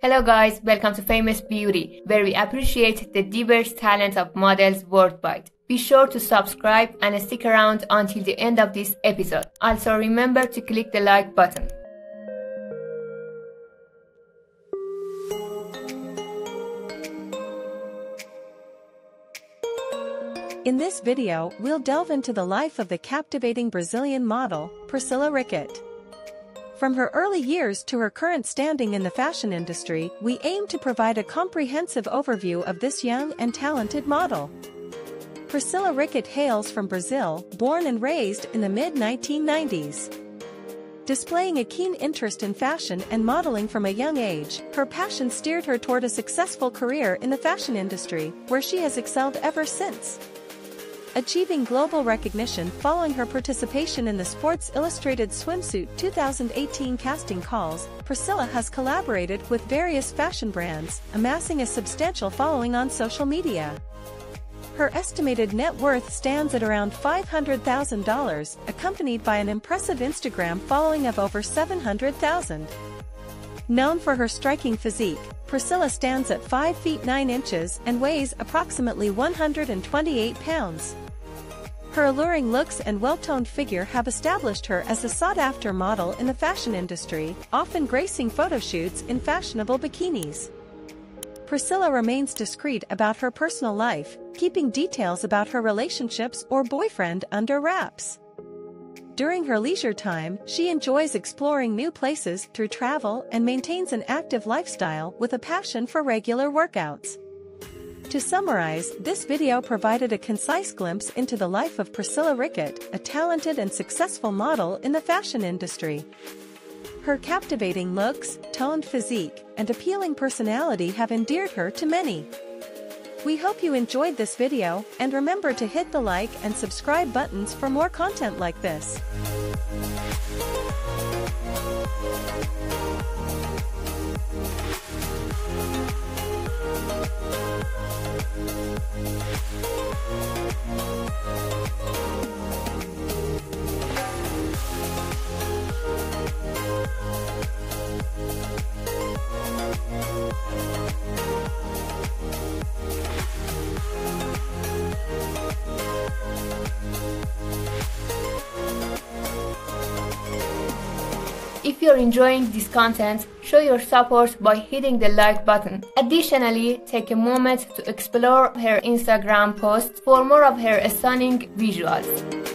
Hello guys, welcome to Famous Beauty, where we appreciate the diverse talent of models worldwide. Be sure to subscribe and stick around until the end of this episode. Also remember to click the like button. In this video, we'll delve into the life of the captivating Brazilian model, Priscilla Ricart. From her early years to her current standing in the fashion industry, we aim to provide a comprehensive overview of this young and talented model. Priscilla Ricart hails from Brazil, born and raised in the mid-1990s. Displaying a keen interest in fashion and modeling from a young age, her passion steered her toward a successful career in the fashion industry, where she has excelled ever since achieving global recognition following her participation in the Sports Illustrated Swimsuit 2018 casting calls, Priscilla has collaborated with various fashion brands, amassing a substantial following on social media. Her estimated net worth stands at around $500,000, accompanied by an impressive Instagram following of over 700,000. Known for her striking physique, Priscilla stands at 5 feet 9 inches and weighs approximately 128 pounds. Her alluring looks and well-toned figure have established her as a sought-after model in the fashion industry, often gracing photo shoots in fashionable bikinis. Priscilla remains discreet about her personal life, keeping details about her relationships or boyfriend under wraps. During her leisure time, she enjoys exploring new places through travel and maintains an active lifestyle with a passion for regular workouts. To summarize, this video provided a concise glimpse into the life of Priscilla Ricart, a talented and successful model in the fashion industry. Her captivating looks, toned physique, and appealing personality have endeared her to many. We hope you enjoyed this video, and remember to hit the like and subscribe buttons for more content like this. If you're enjoying this content, show your support by hitting the like button. Additionally, take a moment to explore her Instagram posts for more of her stunning visuals.